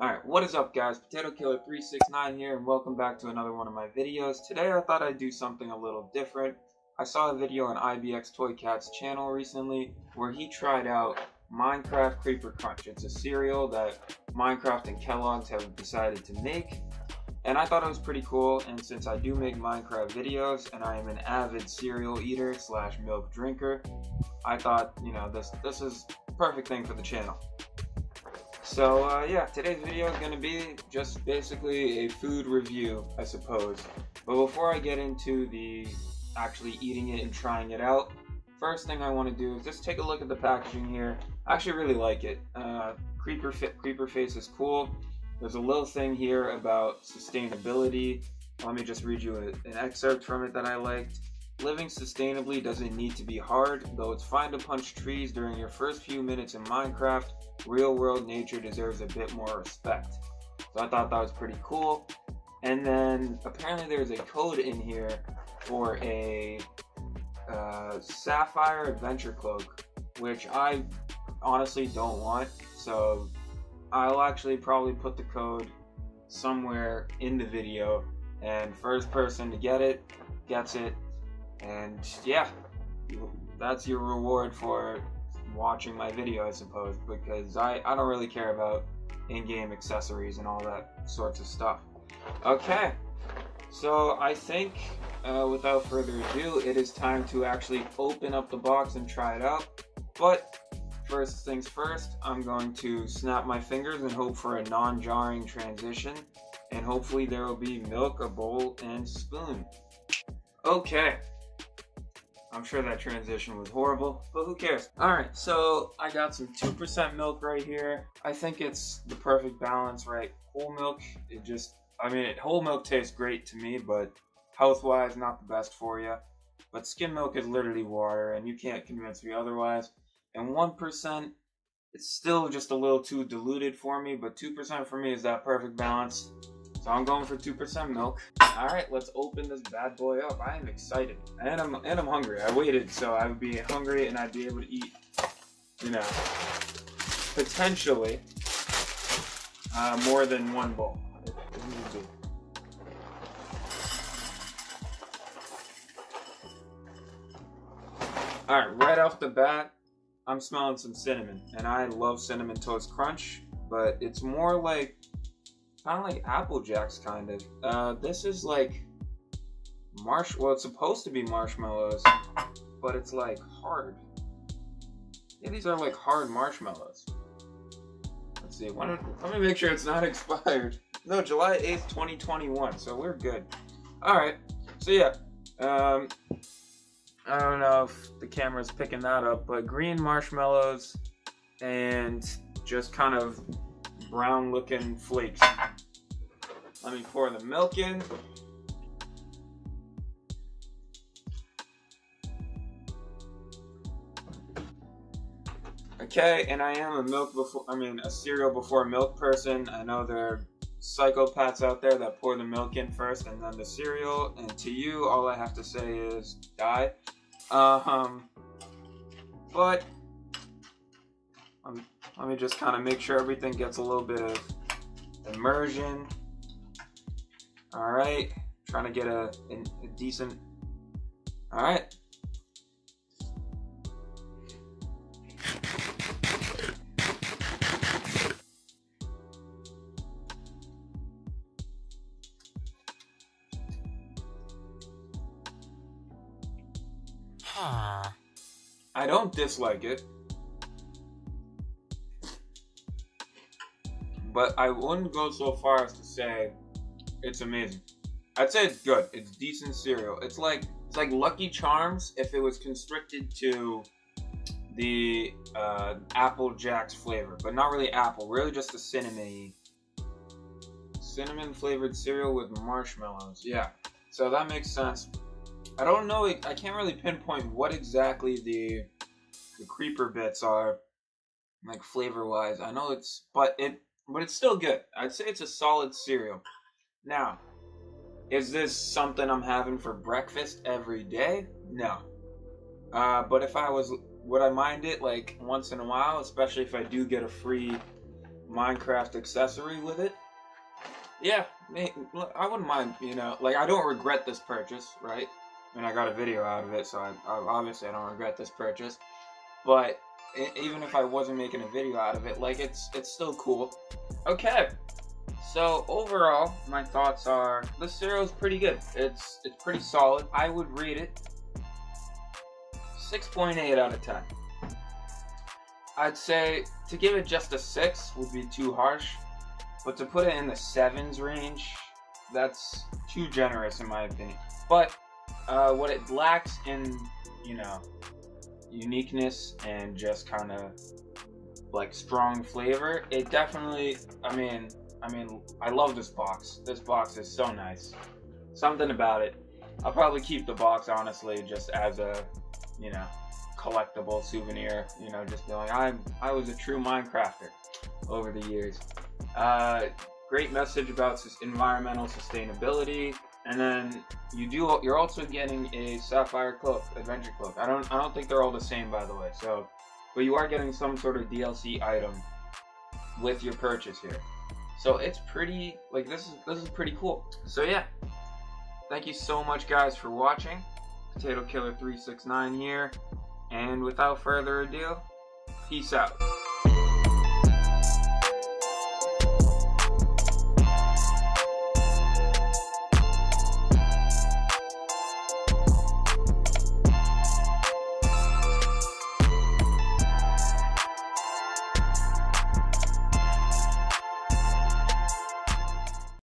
Alright, what is up guys? Potato Killer 369 here and welcome back to another one of my videos. Today I thought I'd do something a little different. I saw a video on IBXToycat's channel recently where he tried out Minecraft Creeper Crunch. It's a cereal that Minecraft and Kellogg's have decided to make. And I thought it was pretty cool and since I do make Minecraft videos and I am an avid cereal eater slash milk drinker, I thought, you know, this, this is perfect thing for the channel. So uh, yeah, today's video is going to be just basically a food review, I suppose. But before I get into the actually eating it and trying it out, first thing I want to do is just take a look at the packaging here. I actually really like it. Uh, Creeper, Creeper Face is cool. There's a little thing here about sustainability. Let me just read you a, an excerpt from it that I liked. Living sustainably doesn't need to be hard, though it's fine to punch trees during your first few minutes in Minecraft. Real world nature deserves a bit more respect. So I thought that was pretty cool. And then apparently there's a code in here for a uh, Sapphire Adventure Cloak, which I honestly don't want. So I'll actually probably put the code somewhere in the video, and first person to get it gets it and yeah, that's your reward for watching my video, I suppose, because I, I don't really care about in-game accessories and all that sorts of stuff. Okay, so I think uh, without further ado, it is time to actually open up the box and try it out. But first things first, I'm going to snap my fingers and hope for a non-jarring transition. And hopefully there will be milk, a bowl, and spoon. Okay, I'm sure that transition was horrible, but who cares? All right, so I got some 2% milk right here. I think it's the perfect balance, right? Whole milk, it just, I mean, whole milk tastes great to me, but health-wise, not the best for you. But skim milk is literally water, and you can't convince me otherwise. And 1%, it's still just a little too diluted for me, but 2% for me is that perfect balance. So I'm going for 2% milk. All right, let's open this bad boy up. I am excited. And I'm, and I'm hungry. I waited so I would be hungry and I'd be able to eat, you know, potentially uh, more than one bowl. All right, right off the bat, I'm smelling some cinnamon, and I love Cinnamon Toast Crunch, but it's more like kind of like Apple Jacks, kind of. Uh, this is like marsh. Well, it's supposed to be marshmallows, but it's like hard. Yeah, these are like hard marshmallows. Let's see. Let me make sure it's not expired. No, July 8th, 2021. So we're good. All right. So yeah. Um, I don't know if the camera's picking that up, but green marshmallows and just kind of brown looking flakes. Let me pour the milk in. Okay, and I am a milk before, I mean, a cereal before milk person. I know there are psychopaths out there that pour the milk in first and then the cereal. And to you, all I have to say is die. Um, but um, let me just kind of make sure everything gets a little bit of immersion. All right, trying to get a, a, a decent. All right. Ah. I don't dislike it. But I wouldn't go so far as to say it's amazing. I'd say it's good. It's decent cereal. It's like it's like Lucky Charms if it was constricted to the uh, Apple Jacks flavor, but not really apple. Really, just the cinnamon cinnamon flavored cereal with marshmallows. Yeah, so that makes sense. I don't know. I can't really pinpoint what exactly the the creeper bits are, like flavor wise. I know it's, but it, but it's still good. I'd say it's a solid cereal. Now, is this something I'm having for breakfast every day? No. Uh, but if I was, would I mind it like once in a while, especially if I do get a free Minecraft accessory with it. Yeah, I wouldn't mind, you know, like I don't regret this purchase, right? I mean, I got a video out of it, so I, I obviously I don't regret this purchase. But even if I wasn't making a video out of it, like it's it's still cool. Okay, so overall, my thoughts are the cereal is pretty good. It's it's pretty solid. I would rate it 6.8 out of 10. I'd say to give it just a 6 would be too harsh, but to put it in the 7s range, that's too generous in my opinion. But uh, what it lacks in, you know, uniqueness and just kind of like strong flavor, it definitely, I mean, I mean, I love this box. This box is so nice. Something about it. I'll probably keep the box honestly just as a, you know, collectible souvenir. You know, just feeling I I was a true Minecrafter over the years. Uh, great message about environmental sustainability. And then you do you're also getting a sapphire cloak, adventure cloak. I don't I don't think they're all the same by the way. So, but you are getting some sort of DLC item with your purchase here. So it's pretty, like this is, this is pretty cool. So yeah, thank you so much guys for watching. Potato Killer 369 here. And without further ado, peace out.